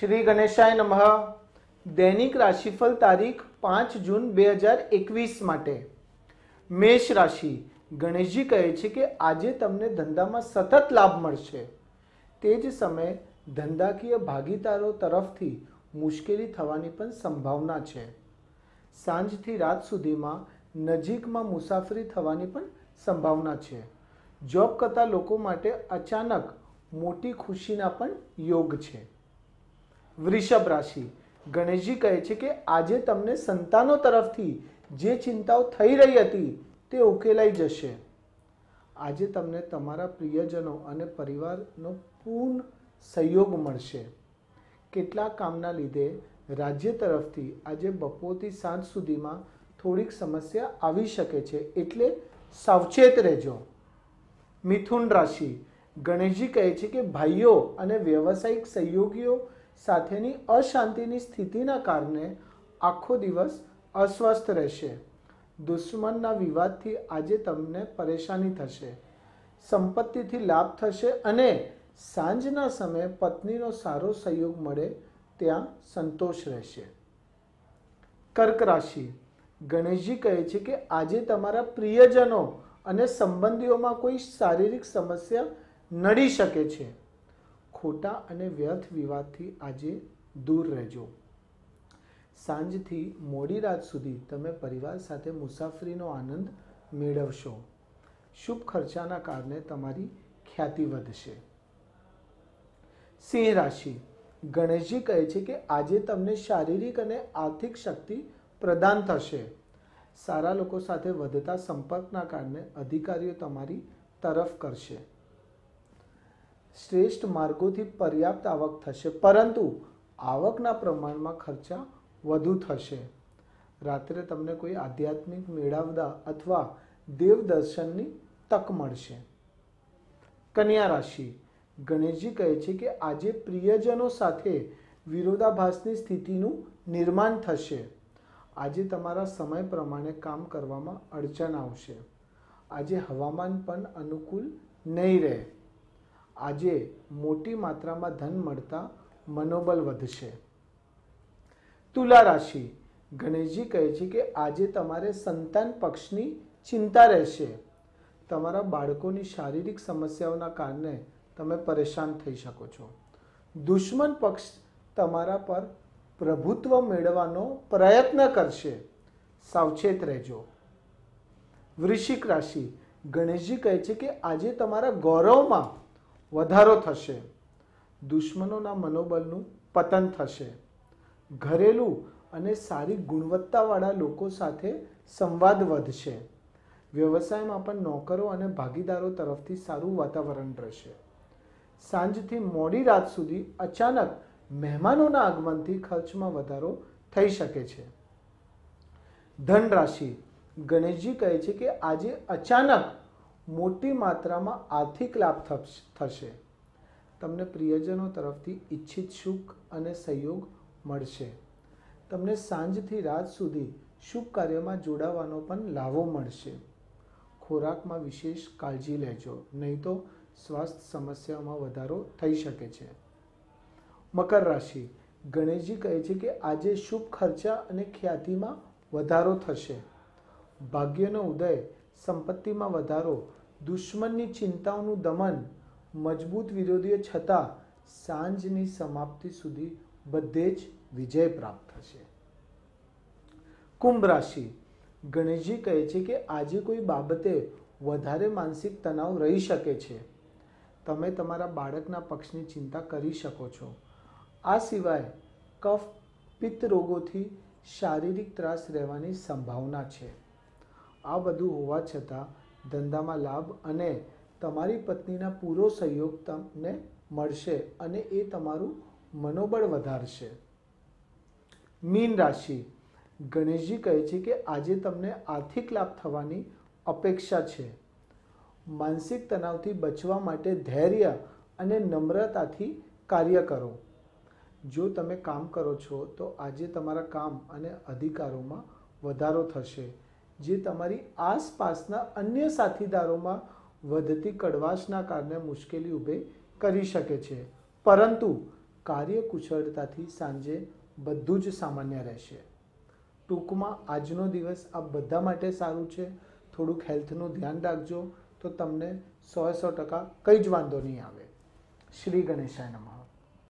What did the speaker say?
શ્રી ગણેશાય નમઃ. દૈનિક રાશિફળ તારીખ પાંચ જૂન બે હજાર એકવીસ માટે. મેષ રાશિ. ગણેશજી કહે છે કે આજે તમને ધંધામાં સતત લાભ મળશે. તે જ સમયે ધંધાકીય ભાગીદારો તરફથી મુશ્કેલી થવાની પણ સંભાવના છે. સાંજથી રાત સુધીમાં નજીકમાં મુસાફરી થવાની પણ સંભાવના છે. જોબ કરતા લોકો માટે અચાનક મોટી ખુશીના પણ યોગ છે. વૃષભ રાશિ. ગણેશજી કહે છે કે આજે તમને સંતાનો તરફથી જે ચિંતાઓ થઈ રહી હતી તે ઉકેલાઈ જશે. આજે તમને તમારા પ્રિયજનો અને પરિવારનો પૂર્ણ સહયોગ મળશે. કેટલાક કામના લીધે રાજ્ય તરફથી આજે બપોરથી સાંજ સુધીમાં થોડીક સમસ્યા આવી શકે છે એટલે સાવચેત રહેજો. મિથુન રાશિ. ગણેશજી કહે છે કે ભાઈઓ અને વ્યવસાયિક સહયોગીઓ સાથેની અશાંતિની સ્થિતિના કારણે આખો દિવસ અસ્વસ્થ રહેશે. દુશ્મનના વિવાદથી આજે તમને પરેશાની થશે. સંપત્તિથી લાભ થશે અને સાંજના સમયે પત્નીનો સારો સહયોગ મળે ત્યાં સંતોષ રહેશે. કર્ક રાશિ. ગણેશજી કહે છે કે આજે તમારા પ્રિયજનો અને સંબંધીઓમાં કોઈ શારીરિક સમસ્યા નડી શકે છે. ખોટા અને વ્યર્થ વિવાદથી આજે દૂર રહેજો. સાંજથી મોડી રાત સુધી તમે પરિવાર સાથે મુસાફરીનો આનંદ મેળવશો. શુભ ખર્ચાના કારણે તમારી ખ્યાતિ વધશે. સિંહ રાશિ. ગણેશજી કહે છે કે આજે તમને શારીરિક અને આર્થિક શક્તિ પ્રદાન થશે. સારા લોકો સાથે વધતા સંપર્કના કારણે અધિકારીઓ તમારી તરફ કરશે. શ્રેષ્ઠ માર્ગોથી પર્યાપ્ત આવક થશે, પરંતુ આવકના પ્રમાણમાં ખર્ચા વધુ થશે. રાત્રે તમને કોઈ આધ્યાત્મિક મેળાવડા અથવા દેવ દર્શનની તક મળશે. કન્યા રાશિ. ગણેશજી કહે છે કે આજે પ્રિયજનો સાથે વિરોધાભાસની સ્થિતિનું નિર્માણ થશે. આજે તમારા સમય પ્રમાણે કામ કરવામાં અડચણ આવશે. આજે હવામાન પણ અનુકૂળ નહીં રહે. આજે મોટી માત્રામાં ધન મળતા મનોબળ વધશે. તુલા રાશિ. ગણેશજી કહે છે કે આજે તમારે સંતાન પક્ષની ચિંતા રહેશે. તમારા બાળકોની શારીરિક સમસ્યાઓના કારણે તમે પરેશાન થઈ શકો છો. દુશ્મન પક્ષ તમારા પર પ્રભુત્વ મેળવવાનો પ્રયત્ન કરશે. સાવચેત રહેજો. વૃશ્ચિક રાશિ. ગણેશજી કહે છે કે આજે તમારા ગૌરવમાં વધારો થશે. દુશ્મનોના મનોબળનું પતન થશે. ઘરેલું અને સારી ગુણવત્તાવાળા લોકો સાથે સંવાદ વધશે. વ્યવસાયમાં પણ નોકરો અને ભાગીદારો તરફથી સારું વાતાવરણ રહેશે. સાંજથી મોડી રાત સુધી અચાનક મહેમાનોના આગમનથી ખર્ચમાં વધારો થઈ શકે છે. ધન રાશિ ગણેશજી કહે છે કે આજે અચાનક મોટી માત્રામાં આર્થિક લાભ થશે. તમને પ્રિયજનો તરફથી ઈચ્છિત સુખ અને સહયોગ મળશે. તમને સાંજથી રાત સુધી શુભ કાર્યમાં જોડાવાનો પણ લાભો મળશે. ખોરાકમાં વિશેષ કાળજી લેજો, નહીં તો સ્વાસ્થ્ય સમસ્યાઓમાં વધારો થઈ શકે છે. મકર રાશિ. ગણેશજી કહે છે કે આજે શુભ ખર્ચા અને ખ્યાતિમાં વધારો થશે. ભાગ્યનો ઉદય સંપત્તિમાં વધારો, દુશ્મનની ચિંતાઓનું દમન, મજબૂત વિરોધીઓ છતાં સાંજની સમાપ્તિ સુધી બધે જ વિજય પ્રાપ્ત થશે. કુંભ રાશિ. ગણેશજી કહે છે કે આજે કોઈ બાબતે વધારે માનસિક તણાવ રહી શકે છે. તમે તમારા બાળકના પક્ષની ચિંતા કરી શકો છો. આ સિવાય કફ, પિત્ત રોગોથી શારીરિક ત્રાસ રહેવાની સંભાવના છે. આ બધું હોવા છતાં ધંધામાં લાભ અને તમારી પત્નીના પૂરો સહયોગ તમને મળશે અને એ તમારું મનોબળ વધારશે. મીન રાશિ. ગણેશજી કહે છે કે આજે તમને આર્થિક લાભ થવાની અપેક્ષા છે. માનસિક તણાવથી બચવા માટે ધૈર્ય અને નમ્રતાથી કાર્ય કરો. જો તમે કામ કરો છો તો આજે તમારા કામ અને અધિકારોમાં વધારો થશે. જે તમારી આસપાસના અન્ય સાથીદારોમાં વધતી કડવાશના કારણે મુશ્કેલી ઊભી કરી શકે છે. પરંતુ કાર્યકુશળતાથી સાંજે બધું જ સામાન્ય રહેશે. ટૂંકમાં આજનો દિવસ આ બધા માટે સારું છે. થોડુંક હેલ્થનું ધ્યાન રાખજો તો તમને સો સો ટકા કંઈ જ વાંધો નહીં આવે. શ્રી ગણેશાય નમઃ.